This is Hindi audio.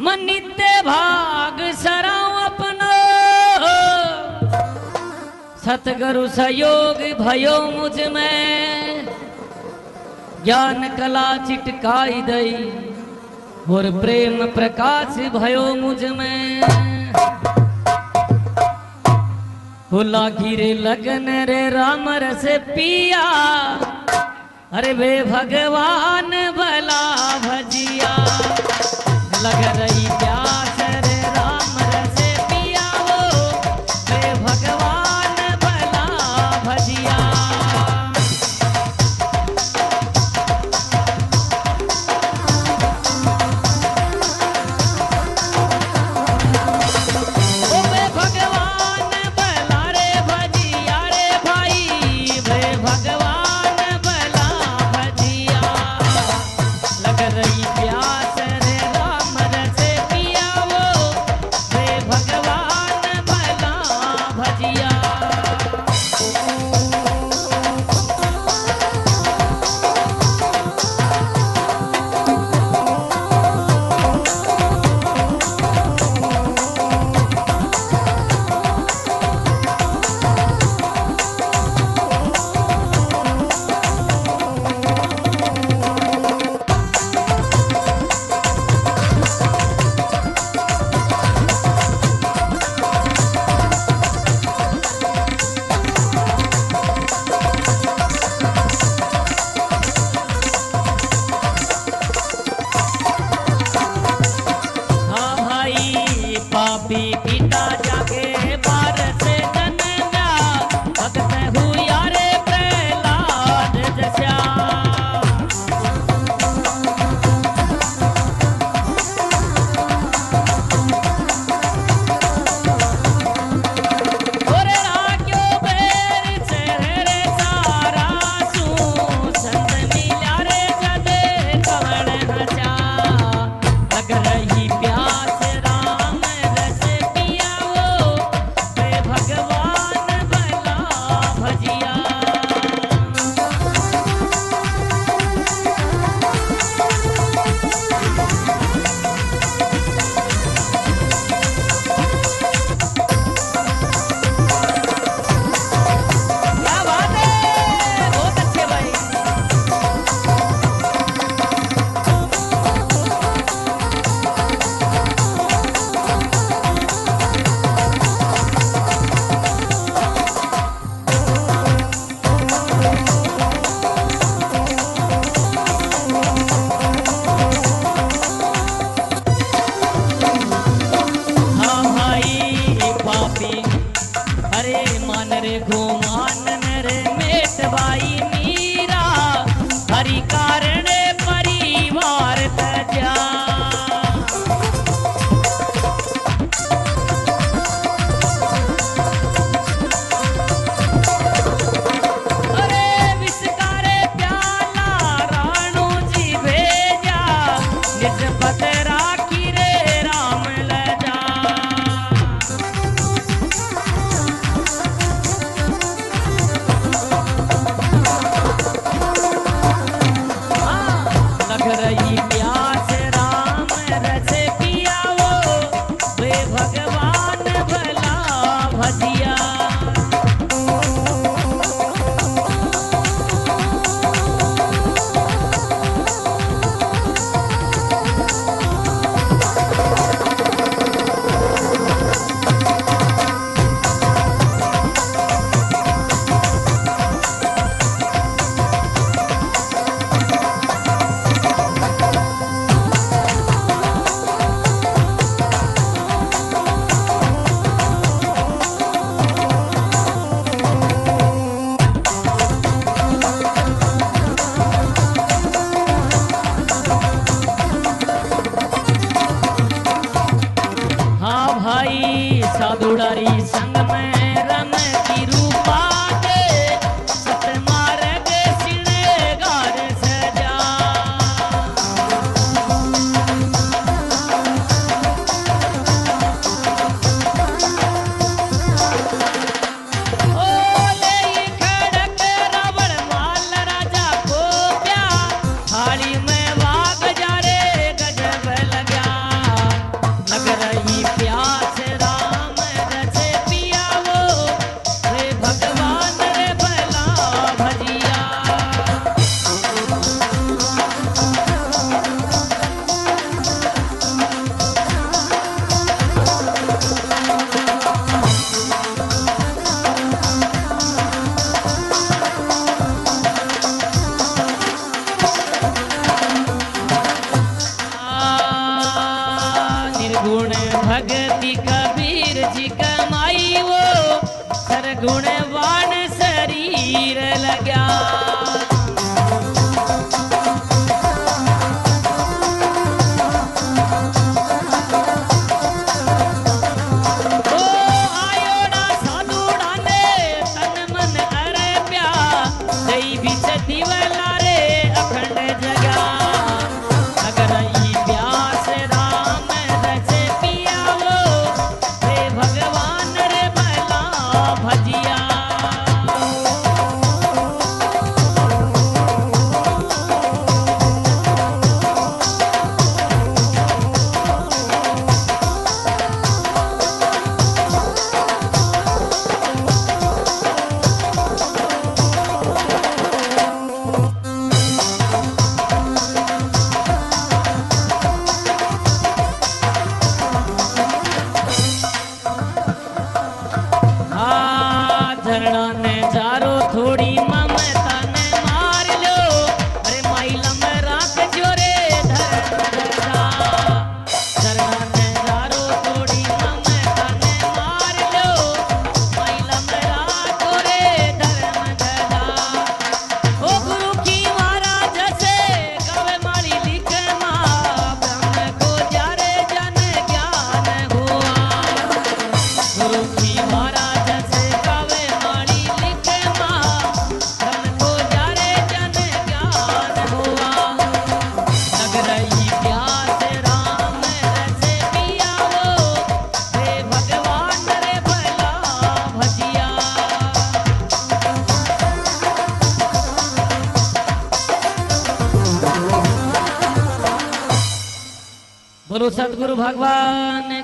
मनीते भाग सराव अपना। सतगुरु सहयोग भयो मुझमें। ज्ञान कला चिटकाई दई, और प्रेम प्रकाश भयो मुझमें। भोला गिरे लगन रे राम रस पिया, अरे वे भगवान भला। aí देखो দৌড়াই दई ने जारो थोड़ी ममता बोलो सतगुरु भगवान।